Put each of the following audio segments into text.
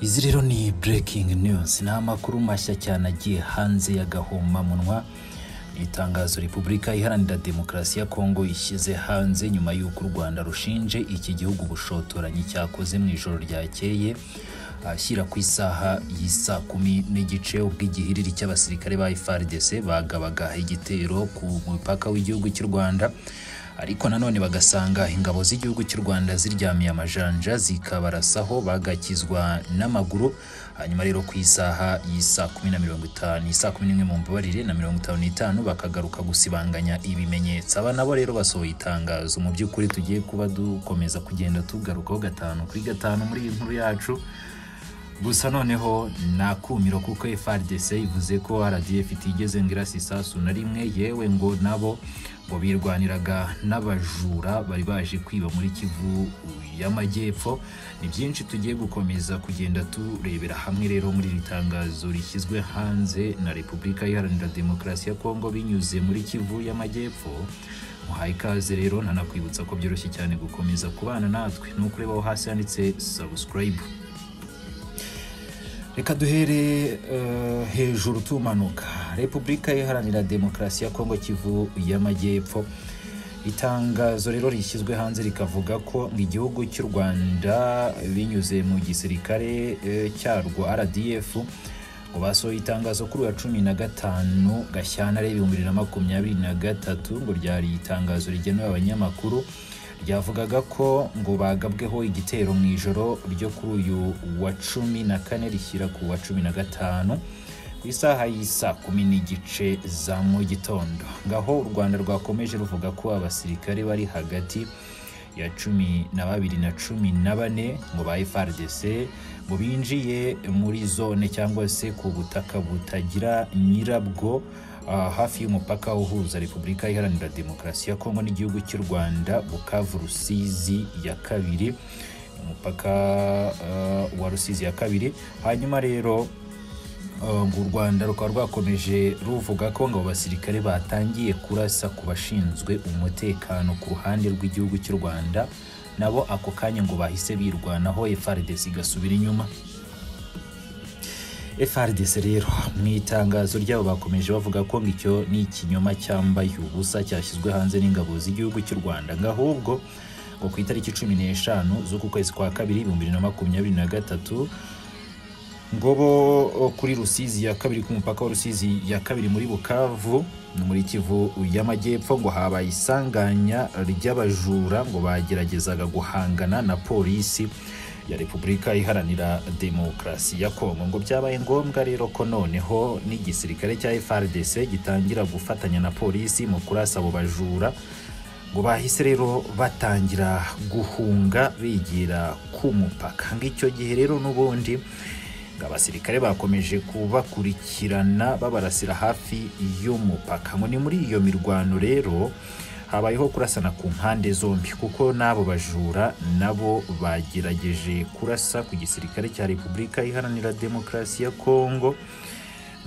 izi rero ni breaking news. Ni amakuru mashya cyane agiye hanze y'agahomamunwa itangazo repubulika iharanira demokarasi ya kongo ishyize hanze nyuma y'uko u rwanda rushinje iki gihugu ubushotoranyi cyakoze mu ijoro ryakeye ashyira ku isaha y'isa kumi n'igice ubwo igihiriri cy'abasirikare ba FARDC bagabaga igitero ku mupaka w'igihugu cy'u Rwanda. Ariko nanone bagasanga ingabo z'igihugu cy'u Rwanda ziryamiye amajanja zikabarasaho bagakizwa n'amaguru. Hanyuma rero ku isaha y'isa kumi na mirongo itanu isa kumi n'imwe mu mbabarire na mirongo itanu n'itanu bakagaruka gusibanganya ibimenyetso. Aba nabo rero basohoye itangazo. Mu by'ukuri tugiye kuba dukomeza kugenda tugarukaho gatanu kuri gatanu muri iyi nkuru yacu. Gusa noneho ni akumiro kuko FARDC ivuze ko RDF itigeze ngo irasa isasu na rimwe yewe ngo nabo ngo birwaniraga n'abajura bari baje kwiba muri Kivu y'Amajyepfo. Ni byinshi tugiye gukomeza kugenda turebera hamwe rero muri iri tangazo rishyizwe hanze na Repubulika Iharanira Demokarasi ya Kongo binyuze muri Kivu y'Amajyepfo. Muhaye ikaze rero ntanakwibutsa ko byoroshye cyane gukomeza kubana natwe. Ni ukureba aho hasi handitse subscribe. Reka duhere uh, hejuru tumanuka. Repubulika iharanira demokarasi ya kongo kivu y'amajyepfo. Itangazo rero rishyizwe hanze rikavuga ko igihugu cy'u rwanda binyuze mu gisirikare uh, cyarwo rdf ngo basohoye itangazo kuri uwa cumi na gatanu gashyantare ibihumbi bibiri na makumyabiri na gatatu ngo ryari itangazo rigenewe abanyamakuru. Ryavugaga ko ngo bagabweho igitero mu ijoro ryo kuri uyu wa cumi na kane rishyira ku wa cumi na gatanu ku isaha y'isa kumi n'igice za mu gitondo. Ngaho u rwanda rwakomeje ruvuga ko abasirikare bari hagati ya cumi na babiri na cumi na bane ngo ba FARDC ngo binjiye muri zone cyangwa se ku butaka butagira nyirabwo hafi y'umupaka uhuza repubulika iharanira demokarasi ya kongo n'igihugu cy'u rwanda bukavu rusizi ya kabiri umupaka uh, wa rusizi ya kabiri. Hanyuma rero uh, u rwanda rukaba rwakomeje ruvuga ko ngo abasirikare batangiye kurasa ku bashinzwe umutekano ku ruhande rw'igihugu cy'u rwanda nabo ako kanya ngo bahise birwanaho FARDC igasubira inyuma. FARDC rero mu itangazo ryabo bakomeje bavuga ko icyo ni ikinyoma cyambaye ubusa cyashyizwe hanze n'ingabo z'igihugu cy'u Rwanda ngo ahubwo ngo ku itariki cumi n'eshanu z'uku kwezi kwa kabiri ibihumbi bibiri na makumyabiri na gatatu ngo bo kuri Rusizi ya kabiri ku mupaka wa Rusizi ya kabiri muri Bukavu muri Kivu y'Amajyepfo ngo habaye isanganya ry'abajura ngo bageragezaga guhangana na polisi ya Repubulika Iharanira Demokarasi ya Kongo ngo byabaye ngombwa rero ko noneho n'igisirikare cya FARDC gitangira gufatanya na polisi mu kurasa abo bajura ngo bahise rero batangira guhunga bigira ku mupaka. Ng'icyo gihe rero n'ubundi abasirikare bakomeje kubakurikirana babarasira hafi y'umupaka. Ngo ni muri iyo mirwano rero habayeho kurasana ku mpande zombi kuko n'abo bajura nabo bagerageje kurasa ku gisirikare cya repubulika iharanira demokarasi ya kongo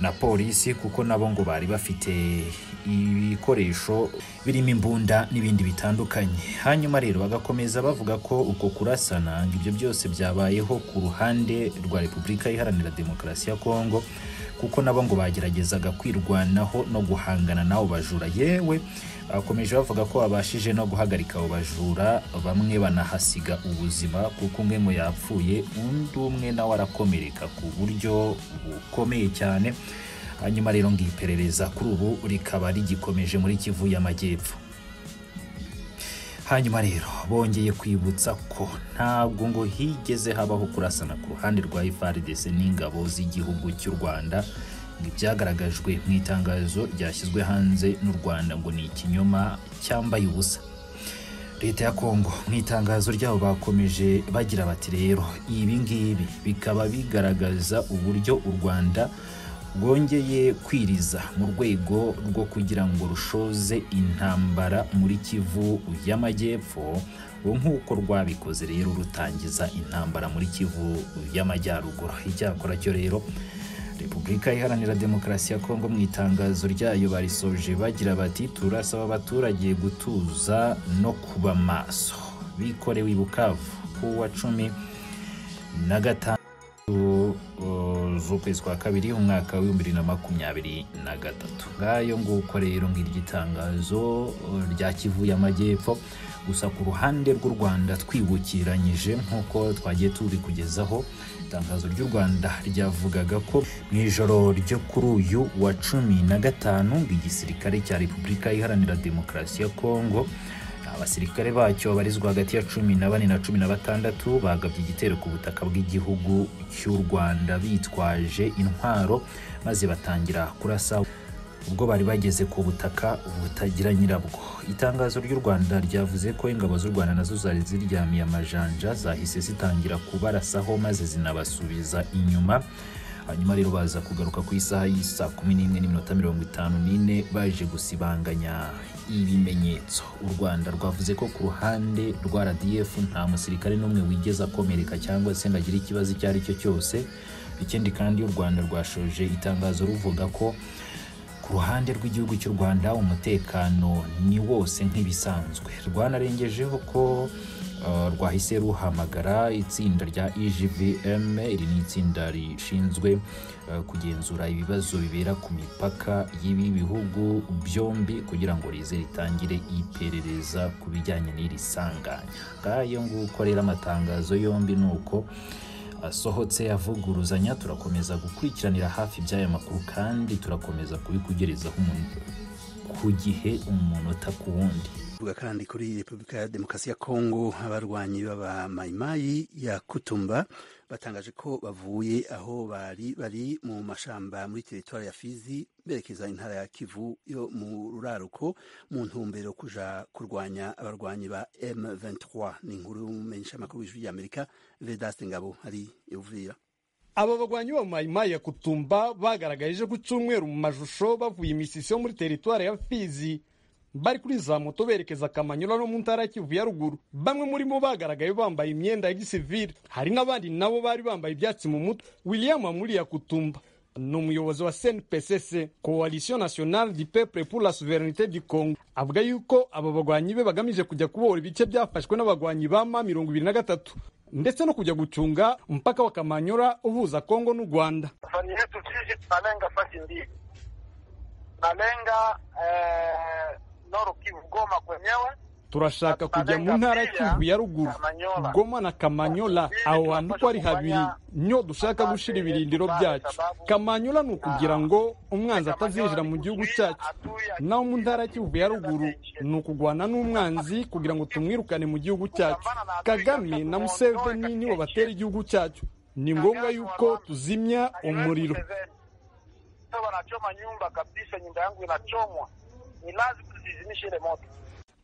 na polisi kuko nabo ngo bari bafite ibikoresho birimo imbunda n'ibindi bitandukanye. Hanyuma rero bagakomeza bavuga ko uko kurasana ngo ibyo byose byabayeho ku ruhande rwa repubulika iharanira demokarasi ya kongo kuko nabo ngo bageragezaga kwirwanaho no guhangana n'abo bajura. Yewe bakomeje bavuga ko babashije no guhagarika abo bajura bamwe banahasiga ubuzima kuko umwe ngo yapfuye undi umwe nawe arakomereka ku buryo bukomeye cyane. Hanyuma rero ngo iperereza kuri ubu rikaba rigikomeje muri kivu y'amajyepfo. Hanyuma rero bongeye kwibutsa ko ntabwo ngo higeze habaho kurasana ku ruhande rwa FARDC n'ingabo z'igihugu cy'u Rwanda. Ibyagaragajwe mu itangazo ryashyizwe hanze n'u Rwanda ngo ni ikinyoma cyambaye ubusa. Leta ya kongo mu itangazo ryabo bakomeje bagira bati rero ibi ngibi bikaba bigaragaza uburyo u Rwanda rwongeye kwiriza mu rwego rwo kugira ngo rushoze intambara muri kivu y'amajyepfo nk'uko rwabikoze rero rutangiza intambara muri kivu y'amajyaruguru. Icyakora cyo rero repubulika iharanira demokarasi ya kongo mu itangazo ryayo barisoje bagira bati turasaba abaturage gutuza no kuba maso. Bikorewe i bukavu ku wa cumi na gatanu z'ukwezi kwa kabiri umwaka w'ibihumbi bibiri na makumyabiri na gatatu. Ngayo nguko rero ngiryo itangazo rya kivu y'amajyepfo gusa ku ruhande rw'u rwanda twibukiranyije nk'uko twagiye tubikugezaho itangazo ry'u rwanda ryavugaga ko mu ijoro ryo kuri uyu wa cumi na gatanu igisirikare cya repubulika iharanira demokarasi ya kongo abasirikare bacyo babarizwa hagati ya cumi na bane na cumi na batandatu bagabye igitero ku butaka bw'igihugu cy'u rwanda bitwaje intwaro maze batangira kurasa. Ubwo bari bageze ku butaka butagira nyirabwo. Itangazo ry'u rwanda ryavuze ko ingabo z'u rwanda na zo zari ziryamiye amajanja zahise zitangira kubarasaho maze zinabasubiza inyuma. Hanyuma rero baza kugaruka ku isaha y'isa kumi n'imwe n'iminota mirongo itanu n'ine baje gusibanganya ibimenyetso. U rwanda rwavuze ko ku ruhande rwa rdf nta musirikare n'umwe wigeze akomereka cyangwa se ngo agire ikibazo icyo ari cyo cyose. Ikindi kandi u rwanda rwashoje itangazo ruvuga ko ku ruhande rw'igihugu cy'u rwanda umutekano ni wose nk'ibisanzwe. Rwanarengejeho ko uh, rwahise ruhamagara itsinda rya egvm iri ni itsinda rishinzwe uh, kugenzura ibibazo bibera ku mipaka y'ibi bihugu byombi kugira ngo rize ritangire iperereza ku bijyanye n'iri sanganya. Ngayo nguko rero amatangazo yombi ni uko asohotse avuguruzanya turakomeza gukurikiranira hafi by'aya makuru kandi turakomeza kubikugerezaho umuntu ku gihe umunota ku wundi. Vuga kandi kuri repubulika ya demokarasi ya kongo abarwanyi b'abamayimayi ya kutumba batangaje ko bavuye aho bari bari mu mashamba muri teritwari ya fizi berekeza intara ya kivu yo mu ruraruko mu ntumbero kuja kurwanya abarwanyi ba m23. Ni inkuru y'umumenyesha amakuru w'ijwi ry'amerika vedaste ngabo hari uvira aba bagwanyi ba mayimayi ya kutumba bagaragaje ku cyumweru mu mashusho bavuye imisisi yo muri teritwari ya fizi. Bari kuri za moto berekeza Kamanyola no mu ntara ya Kivu ya ruguru. Bamwe muri bo bagaragaye bambaye imyenda ya gisivili. Hari n'abandi nabo bari bambaye ibyatsi mu mutwe. William Amuri ya Kutumba ni umuyobozi wa CNPSC Coalition Nationale du Peuple pour la Souveraineté du Congo. Avuga yuko aba bagwanyi be bagamije kujya kubohora ibice byafashwe n'abagwanyi ba ma mirongo ibiri na gatatu. Ndetse no kujya gucunga mpaka wa Kamanyola uhuza Kongo n'u Rwanda. Tunalenga fasi mbili, eh, turashaka kujya mu ntara ya Kivu ya ruguru. Goma na Kamanyola aho hantu ko ari habiri. Nyo dushaka gushira ibirindiro byacu. Kamanyola ni ukugira ngo umwanzi atazinjira mu gihugu cyacu. naho mu ntara ya Kivu ya ruguru ni ukugwana n'umwanzi kugira ngo tumwirukane mu gihugu cyacu. Kagame na Museveni nibo batera igihugu cyacu. Ni ngombwa yuko tuzimya umuriro. Wanachoma nyumba kabisa, nyumba yangu inachomwa, ni lazima tuzizimishe ile moto.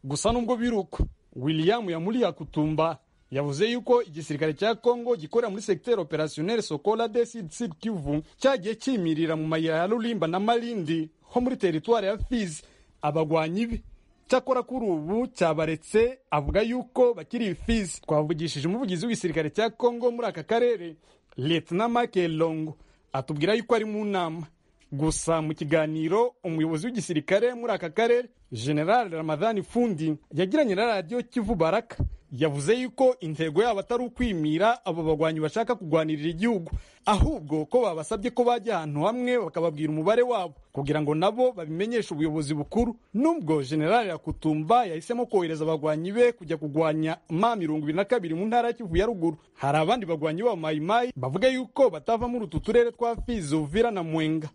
Gusa nubwo biruko william yamuriya kutumba yavuze yuko igisirikare cya kongo gikorera muri secteur opérationnel sokola de sud sud kivu cyagiye kimirira mu mayira ya rulimba na malindi ho muri teritwari ya fizi. Abagwanyi be cyakora kuri ubu cyabaretse avuga yuko bakiri fizi. Twavugishije umuvugizi w'igisirikare cya kongo muri aka karere lieutenant Mark Longo atubwira yuko ari mu nama. Gusa mu kiganiro umuyobozi w'igisirikare muri aka karere general ramadhani fundi yagiranye na radiyo kivu baraka. Yavuze yuko intego yabo atari ukwimira abo bagwanyi bashaka kugwanirira igihugu ahubwo ko babasabye ko bajya ahantu hamwe bakababwira umubare wabo kugira ngo nabo babimenyeshe ubuyobozi bukuru. Nubwo general yakutumba yahisemo kohereza abagwanyi be kujya kugwanya ma mirongo ibiri na kabiri mu ntara ya kivu ya ruguru. Hari abandi bagwanyi babo mayimayi bavuga yuko batava muri utu turere twa fizi uvira na mwenga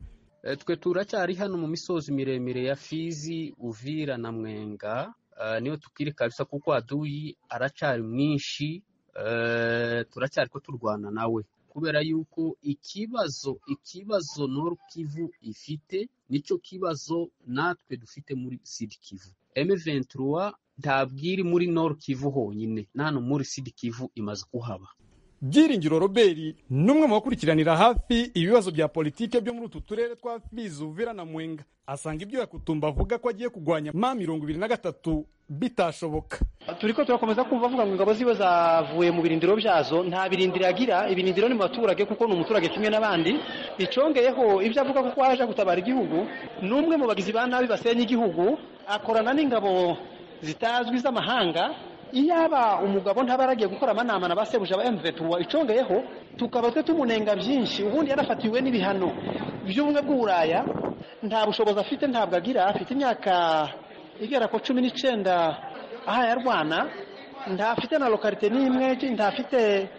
twe turacyari hano mu misozi miremire ya fizi uvira na mwenga. Niyo tukiri kabisa kuko aduyi aracyari mwinshi. Turacyari ko turwana nawe. Kubera yuko ikibazo ikibazo Nord Kivu ifite ni cyo kibazo natwe dufite muri Sud Kivu. M23 ntabwo iri muri Nord Kivu honyine. Nano muri Sud Kivu imaze kuhaba. Byiringiro robert n'umwe mu bakurikiranira hafi ibibazo bya politike byo muri utu turere twa fizi uvira na mwenga. Asanga ibyo yakutumba avuga ko agiye kurwanya ma mirongo ibiri na gatatu bitashoboka. Turi ko turakomeza kumva avuga ngo ingabo ziwe zavuye mu birindiro byazo nta birindiro agira ibirindiro ni mu baturage kuko ni umuturage kimwe n'abandi. Icongeyeho ibyo avuga kuko aje gutabara igihugu ni umwe mu bagizi ba nabi basenya igihugu akorana n'ingabo zitazwi z'amahanga iyaba umugabo ntaba yaragiye gukora amanama na ba sebuja ba M23 icongeyeho tukaba twe tumunenga byinshi ubundi yarafatiwe n'ibihano. By'ubumwe bw'uburaya nta bushobozi afite ntabwo agira afite imyaka igera ku cumi n'icyenda aha yarwana ntafite na lokarite n'imwe ntafite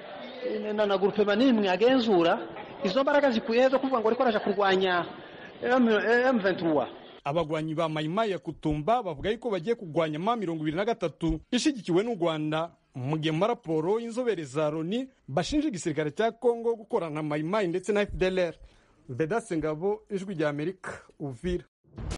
na gurupema n'imwe agenzura. Izo mbaraga zikwiye zo kuvuga ngo ariko araje kurwanya M23 abagwanyi ba mayimayi ya kutumba bavuga yuko bagiye kugwanya ma mirongo ibiri na gatatu ishigikiwe n'u rwanda. Mu gihe mu maraporo y'inzobere za loni bashinja igisirikare cya kongo gukorana na mayimayi ndetse na fdlr vedase ngabo ijwi rya amerika uvira.